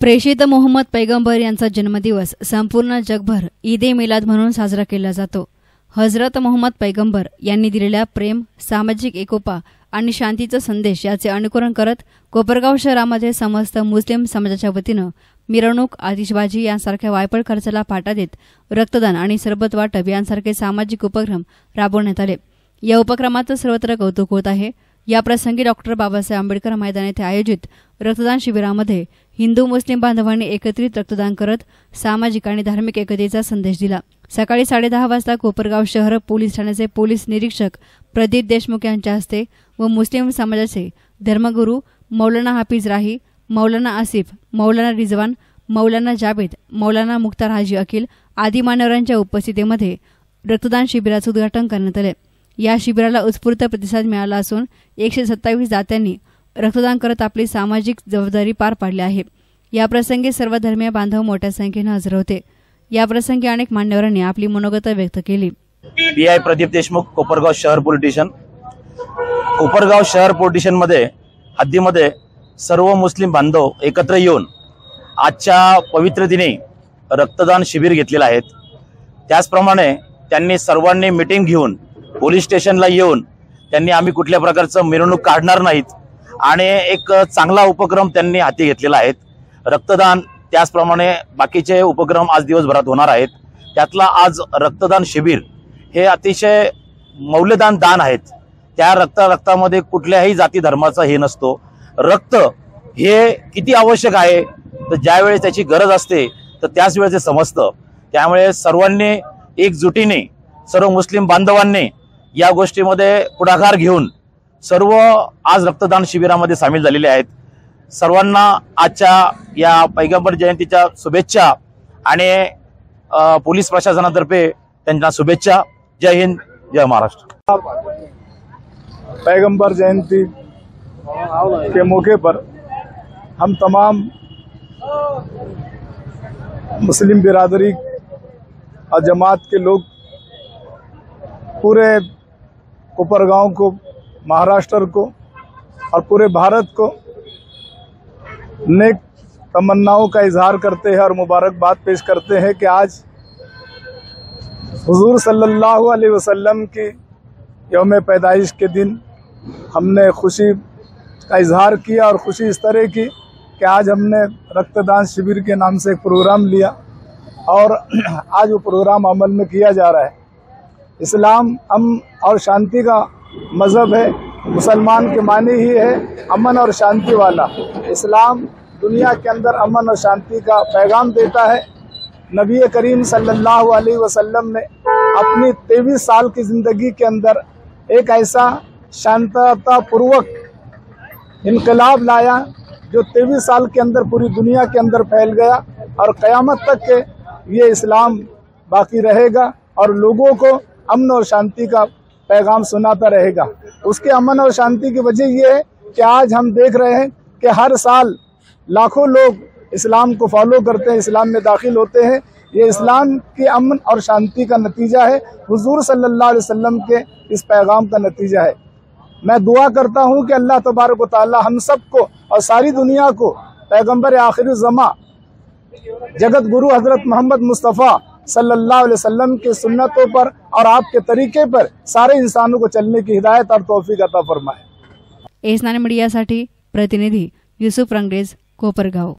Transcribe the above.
प्रेषित मोहम्मद पैगंबर यांचा जन्मदिवस संपूर्ण जगभर ईद ए मिलाद म्हणून साजरा केला जातो. हजरत मोहम्मद पैगंबर यांनी दिलेल्या प्रेम सामाजिक एकोपा आणि शांतीचा संदेश याचे अनुकरण करत कोपरगाव शहरामध्ये समस्त मुस्लिम समाजाच्या वतीनं मिरवणूक आतिषबाजी यांसारख्या वायपळ खर्चाला फाटा देत रक्तदान आणि सरबत वाटप यांसारखे सामाजिक उपक्रम राबवण्यात आले. या उपक्रमाचं सर्वत्र कौतुक होत आहे. याप्रसंगी डॉक्टर बाबासाहेब आंबेडकर मैदान येथे आयोजित रक्तदान शिबिरामध्ये हिंदू मुस्लिम बांधवांनी एकत्रित रक्तदान करत सामाजिक आणि धार्मिक एकतेचा संदेश दिला. सकाळी साडेदहा वाजता कोपरगाव शहर पोलीस ठाण्याचे पोलीस निरीक्षक प्रदीप देशमुख यांच्या हस्ते व मुस्लिम समाजाचे धर्मगुरू मौलाना हाफिज राही मौलाना आसिफ मौलाना रिजवान मौलाना जावेद मौलाना मुख्तार हाजी अखिल आदी मान्यवरांच्या उपस्थितीमध्ये रक्तदान शिबिराचं उद्घाटन करण्यात आले. या शिबिराला उत्स्फूर्त प्रतिसाद मिळाला असून एकशे सत्तावीस दात्यांनी रक्तदान करत आपली सामाजिक जबाबदारी पार पाडली आहे. याप्रसंगी सर्व धर्मीय बांधव मोठ्या संख्येनं हजर होते. याप्रसंगी अनेक मान्यवरांनी आपली मनोगत व्यक्त केली. पी आय प्रदीप देशमुख कोपरगाव शहर पोलीस स्टेशन. कोपरगाव शहर पोलीस हद्दीमध्ये सर्व मुस्लिम बांधव एकत्र येऊन आजच्या पवित्र दिनी रक्तदान शिबिर घेतलेलं आहेत त्याचप्रमाणे त्यांनी सर्वांनी मिटिंग घेऊन पोलीस स्टेशनला येऊन त्यांनी आम्ही कुठल्या प्रकारचं मिरवणूक काढणार नाहीत. आणि एक चांगला उपक्रम त्यांनी हाती घेतलेला आहे. रक्तदान त्याचप्रमाणे बाकीचे उपक्रम आज दिवसभरात होणार आहेत. त्यातला आज रक्तदान शिबिर हे अतिशय मौल्यदान दान आहेत. त्या रक्त रक्तामध्ये कुठल्याही जाती धर्माचा हे नसतो. रक्त हे किती आवश्यक आहे? तर ज्यावेळेस त्याची गरज असते तर त्याच वेळेस ते समजतं. त्यामुळे सर्वांनी एकजुटीने सर्व मुस्लिम बांधवांनी या गोष्टीमध्ये पुढाकार घेऊन सर्व आज रक्तदान शिबिरामध्ये सामील झालेले आहेत. सर्वांना आजच्या या पैगंबर जयंतीच्या शुभेच्छा आणि पोलीस प्रशासनातर्फे त्यांना शुभेच्छा. जय हिंद जय महाराष्ट्र. पैगंबर जयंती के मौके पर हम तमाम मुस्लिम बिरादरी और जमात के लोग पूरे कोपरगांव को, महाराष्ट्र को और पूरे भारत को नेक तमन्नाओं का इजहार करते हैं और मुबारकबाद पेश करते हैं कि आज हुजूर सल्लल्लाहु अलैहि वसल्लम की योम पैदाइश के दिन हमने खुशी का इजहार किया और खुशी इस तरह की कि आज हमने रक्तदान शिविर के नाम से एक प्रोग्राम लिया और आज वो प्रोग्राम अमल में किया जा रहा है। इस्लाम, अम और शांति का मज़हब है। मुसलमान के माने ही है अमन और शांति वाला। इस्लाम दुनिया के अंदर अमन और शांति का पैगाम देता है। नबी करीम सल्लल्लाहु अलैहि वसल्लम ने अपनी तेईस साल की ज़िंदगी के अंदर एक ऐसा शांतता पूर्वक इनकलाब लाया, जो तेईस साल के अंदर पूरी दुनिया के अंदर फैल गया और क़यामत तक के ये इस्लाम बाकी रहेगा और लोगों को अमन और शांति का पैगाम सुनाता रहेगा। उसके अमन और शांति की वजह यह है कि आज हम देख रहे हैं कि हर साल लाखों लोग इस्लाम को फॉलो करते हैं, इस्लाम में दाखिल होते हैं। ये इस्लाम के अमन और शांति का नतीजा है। हुजूर सल्लल्लाहु अलैहि वसल्लम के इस पैगाम का नतीजा है। मैं दुआ करता हूँ कि अल्लाह तबारक ताली हम सबको और सारी दुनिया को पैगंबर आखिर जमा जगत गुरु हज़रत मोहम्मद मुस्तफ़ा सल्लल्लाहु अलैहि वसल्लम के सुन्नतों पर और आपके तरीके पर सारे इंसानों को चलने की हिदायत और तोहफी अता फरमाए। एसनान मीडियासाठी प्रतिनिधि युसुफ रंगरेज कोपरगाव।